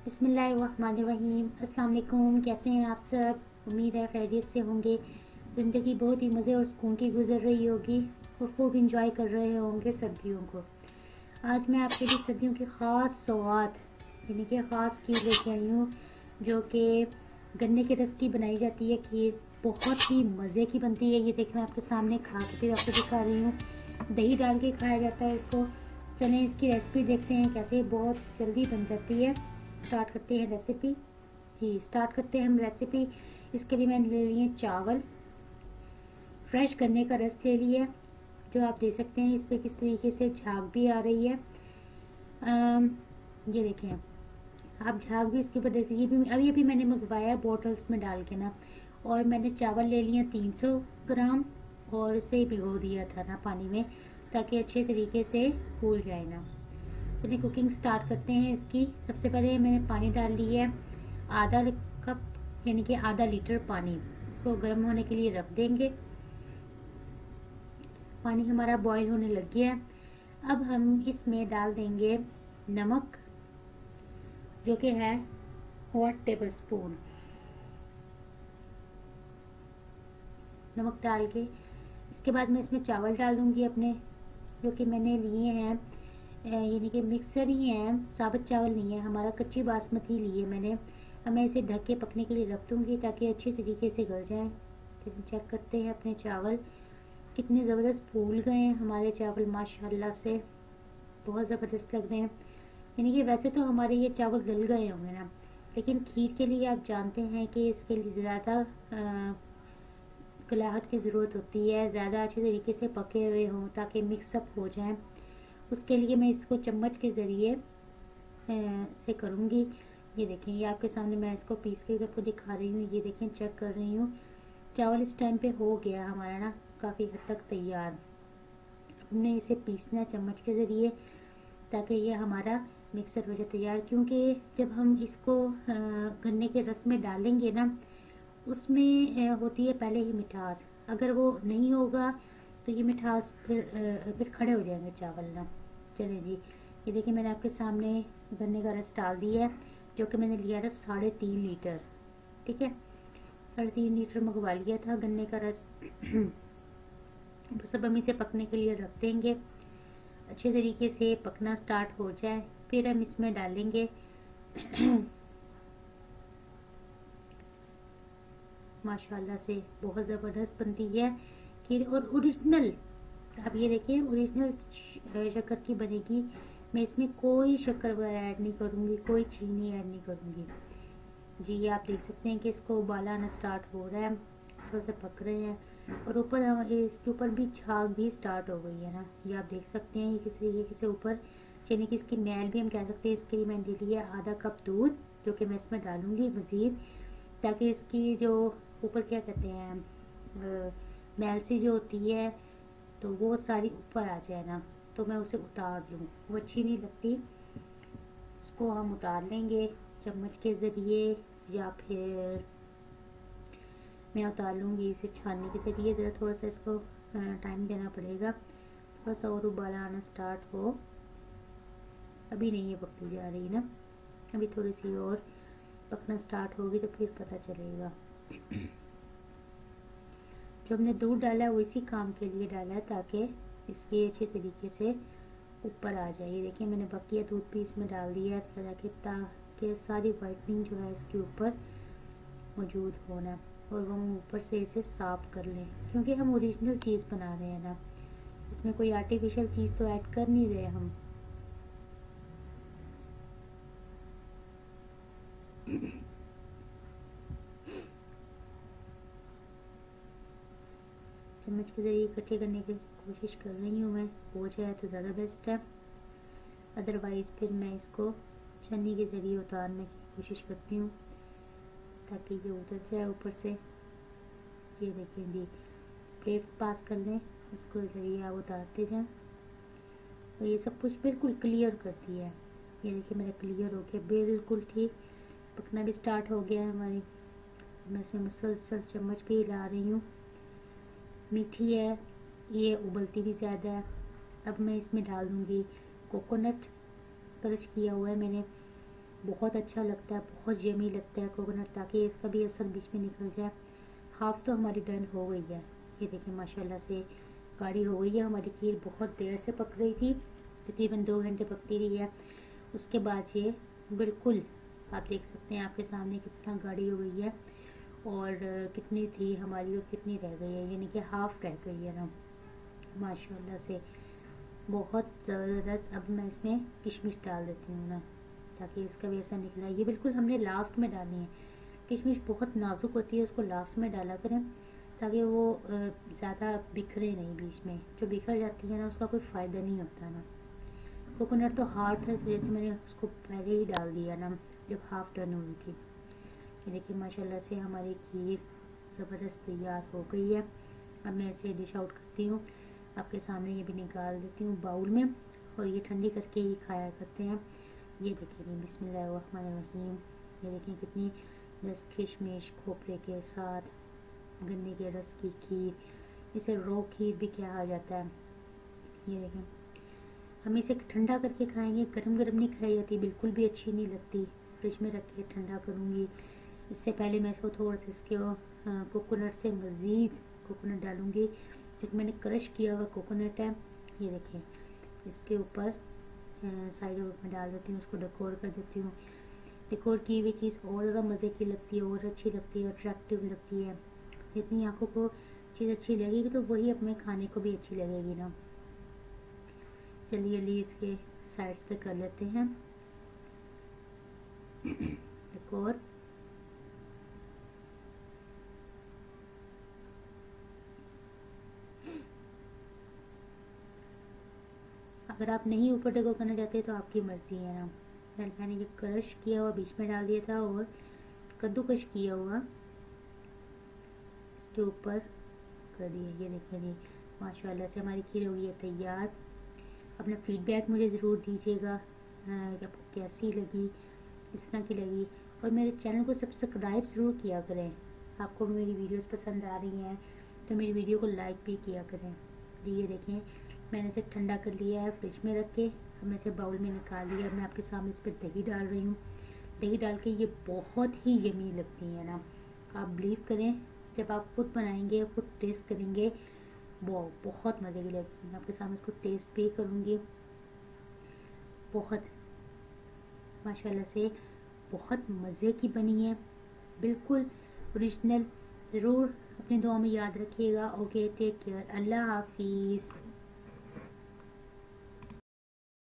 बसमीम अस्सलाम कैसे हैं आप सब? उम्मीद है खैरियत से होंगे। ज़िंदगी बहुत ही मज़े और सुकून की गुजर रही होगी और खूब इंजॉय कर रहे होंगे सर्दियों को। आज मैं आपके लिए सर्दियों की ख़ास सौगात, यानी कि ख़ास खीर लेके आई हूँ, जो कि गन्ने के रस की बनाई जाती है। खीर बहुत ही मज़े की बनती है। ये देखें मैं आपके सामने खा के फिर आपको दिखा रही हूँ। दही डाल के खाया जाता है इसको। चले, इसकी रेसिपी देखते हैं, कैसे बहुत जल्दी बन जाती है। स्टार्ट करते हैं रेसिपी जी स्टार्ट करते हैं हम रेसिपी इसके लिए मैंने ले लिए चावल। फ्रेश गन्ने का रस ले लिया। जो आप दे सकते हैं इस पर किस तरीके से झाग भी आ रही है। आ, ये देखें आप। झाग भी इसके ऊपर देख ये भी अभी अभी मैंने मंगवाया बॉटल्स में डाल के ना। और मैंने चावल ले लिया 300 ग्राम और इसे भिगो दिया था ना पानी में ताकि अच्छे तरीके से फूल जाए ना। चलिए कुकिंग स्टार्ट करते हैं इसकी। सबसे पहले मैंने पानी डाल लिया है, आधा कप यानी कि आधा लीटर पानी। इसको गर्म होने के लिए रख देंगे। पानी हमारा बॉईल होने लग गया है। अब हम इसमें डाल देंगे नमक, जो कि है वन टेबल स्पून नमक डाल के, इसके बाद मैं इसमें चावल डाल दूँगी अपने, जो कि मैंने लिए हैं। यानी कि मिक्सर ही है, साबुत चावल नहीं है, हमारा कच्ची बासमती लिए मैंने। अब मैं इसे ढक के पकने के लिए रख दूँगी ताकि अच्छी तरीके से गल जाए। तो चेक करते हैं अपने चावल। कितने ज़बरदस्त फूल गए हैं हमारे चावल, माशाल्लाह से। बहुत ज़बरदस्त लग रहे हैं। यानी कि वैसे तो हमारे ये चावल गल गए होंगे ना, लेकिन खीर के लिए आप जानते हैं कि इसके लिए ज़्यादा कलाहट की ज़रूरत होती है, ज़्यादा अच्छे तरीके से पके हुए हों ताकि मिक्सअप हो जाएँ। उसके लिए मैं इसको चम्मच के ज़रिए से करूँगी। ये देखें, ये आपके सामने मैं इसको पीस के आपको दिखा रही हूँ। ये देखें, चेक कर रही हूँ। चावल इस टाइम पे हो गया हमारा ना काफ़ी हद तक तैयार। हमने इसे पीसना चम्मच के ज़रिए ताकि ये हमारा मिक्सर हो जाए तैयार। क्योंकि जब हम इसको गन्ने के रस में डालेंगे ना, उसमें होती है पहले ही मिठास। अगर वो नहीं होगा तो ये मिठास फिर फिर खड़े हो जाएँगे चावल ना। चलिए जी। ये देखिए, मैंने आपके सामने गन्ने का रस डाल दिया है, जो कि मैंने लिया था साढ़े तीन लीटर, ठीक है? साढ़े तीन लीटर मंगवा लिया था गन्ने का रस। बस अब हम इसे पकने के लिए रख देंगे। अच्छे तरीके से पकना स्टार्ट हो जाए, फिर हम इसमें डालेंगे माशाल्लाह से बहुत ज़बरदस्त बनती है खीर और ओरिजिनल आप ये देखिए ओरिजिनल शक्कर की बनेगी। मैं इसमें कोई शक्कर वगैरह ऐड नहीं करूँगी, कोई चीनी ऐड नहीं करूँगी। जी, ये आप देख सकते हैं कि इसको उबाला आना स्टार्ट हो रहा है। थोड़ा सा पक रहे हैं और ऊपर इसके ऊपर भी झाग भी स्टार्ट हो गई है ना। ये आप देख सकते हैं, ये किसी ये किसी ऊपर, यानी कि इसकी मैल भी हम कह सकते हैं, इसके लिए मैंने ले लिया आधा कप दूध, जो कि मैं इसमें डालूँगी मज़ीद, ताकि इसकी जो ऊपर क्या कहते हैं मैल सी जो होती है तो वो सारी ऊपर आ जाए ना तो मैं उसे उतार लूँ वो अच्छी नहीं लगती। उसको हम उतार लेंगे चम्मच के ज़रिए या फिर मैं उतार लूँगी इसे छानने के ज़रिए। ज़रा थोड़ा सा इसको टाइम देना पड़ेगा। थोड़ा सा और उबाला आना स्टार्ट हो। अभी नहीं ये पकड़ी जा रही ना। अभी थोड़ी सी और पकना स्टार्ट होगी तो फिर पता चलेगा। जो हमने दूध डाला है, वो इसी काम के लिए डाला है ताकि इसके अच्छे तरीके से ऊपर आ जाए। देखिए, मैंने बकिया दूध भी इसमें डाल दिया है ताकि ताकि सारी वाइटनिंग जो है इसके ऊपर मौजूद होना और हम ऊपर से इसे साफ़ कर लें। क्योंकि हम ओरिजिनल चीज़ बना रहे हैं ना, इसमें कोई आर्टिफिशियल चीज़ तो ऐड कर नहीं रहे हम। चम्मच के ज़रिए इकट्ठे करने की कोशिश कर रही हूँ मैं। हो जाए तो ज़्यादा बेस्ट है। अदरवाइज़ फिर मैं इसको छन्नी के ज़रिए उतारने की कोशिश करती हूँ, ताकि ये उतर जाए ऊपर से। ये देखिए जी प्लेट्स पास कर लें उसको ज़रिए आप उतारते जाएँ। तो ये सब कुछ बिल्कुल क्लियर करती है। ये देखिए, मेरा क्लियर हो गया, बिल्कुल ठीक। पकना भी स्टार्ट हो गया है हमारी। मैं इसमें मुसलसल चम्मच भी हिला रही हूँ। मीठी है, ये उबलती भी ज़्यादा है। अब मैं इसमें डाल दूँगी कोकोनट क्रश किया हुआ है मैंने। बहुत अच्छा लगता है, बहुत यमी लगता है कोकोनट ताकि इसका भी असर बीच में निकल जाए। हाफ़ तो हमारी डन हो गई है। ये देखिए, माशाल्लाह से गाढ़ी हो गई है। हमारी खीर बहुत देर से पक रही थी, तकरीबन दो घंटे पकती रही है। उसके बाद ये बिल्कुल, आप देख सकते हैं आपके सामने किस तरह गाढ़ी हो गई है। और कितनी थी हमारी और कितनी रह गई है, यानी कि हाफ़ रह गई है ना माशाल्लाह से। बहुत ज़बरदस्त। अब मैं इसमें किशमिश डाल देती हूँ ना, ताकि इसका भी ऐसा निकला। ये बिल्कुल हमने लास्ट में डालनी है। किशमिश बहुत नाजुक होती है, उसको लास्ट में डाला करें, ताकि वो ज़्यादा बिखरे नहीं बीच में। जो बिखर जाती है ना, उसका कोई फ़ायदा नहीं होता ना। कोकोनट तो हार्ड था, इस वजह से मैंने उसको पहले ही डाल दिया ना, जब हाफ़ टर्न हुई थी। ये देखिए माशाल्लाह से हमारी खीर ज़बरदस्त तैयार हो गई है। अब मैं इसे डिश आउट करती हूँ। आपके सामने ये भी निकाल देती हूँ बाउल में और ये ठंडी करके ही खाया करते हैं। ये देखिए, बिस्मिल्लाहिर्रहमानिर्रहीम। ये देखिए कितनी रस किशमिश खोपरे के साथ गन्ने के रस की खीर। इसे रो खीर भी कहा जाता है। ये देखें हम इसे ठंडा करके खाएँगे। गरम गरम नहीं खाई जाती, बिल्कुल भी अच्छी नहीं लगती। फ्रिज में रख के ठंडा करूँगी। इससे पहले मैं इसको थोड़ा सा इसके कोकोनट से मज़ीद कोकोनट डालूँगी। एक मैंने क्रश किया हुआ कोकोनट है, ये देखें। इसके ऊपर साइड में डाल देती हूँ, उसको डेकोर कर देती हूँ। डेकोर की हुई चीज़ और ज़्यादा मज़े की लगती है, और अच्छी लगती है अट्रैक्टिव लगती है। जितनी आँखों को चीज़ अच्छी लगेगी तो वही अपने खाने को भी अच्छी लगेगी ना। चलिए जल्दी इसके साइड्स पे कर लेते हैं। डेकोर अगर आप नहीं ऊपर डेको करना चाहते तो आपकी मर्ज़ी है ना। पहले मैंने ये क्रश किया हुआ, बीच में डाल दिया था और कद्दूकश किया हुआ। इसके ऊपर कर दिए। ये देखिए जी माशाल्लाह से हमारी खीर हो गई है तैयार। अपना फीडबैक मुझे ज़रूर दीजिएगा आपको कैसी लगी किस तरह की लगी। और मेरे चैनल को सब्सक्राइब ज़रूर किया करें। आपको मेरी वीडियोस पसंद आ रही हैं तो मेरी वीडियो को लाइक भी किया करें। ये देखें मैंने इसे ठंडा कर लिया है, फ्रिज में रख के। अब मैं इसे बाउल में निकाल लिया मैं आपके सामने इस पर दही डाल रही हूँ। दही डाल के ये बहुत ही यमी लगती है ना। आप बिलीव करें, जब आप खुद बनाएँगे खुद टेस्ट करेंगे वो बहुत मज़े की लगती है। आपके सामने इसको टेस्ट भी करूँगी। बहुत, माशाल्लाह से बहुत मज़े की बनी है। बिल्कुल ओरिजिनल ज़रूर अपनी दुआ में याद रखिएगा। ओके टेक केयर अल्लाह हाफिज़।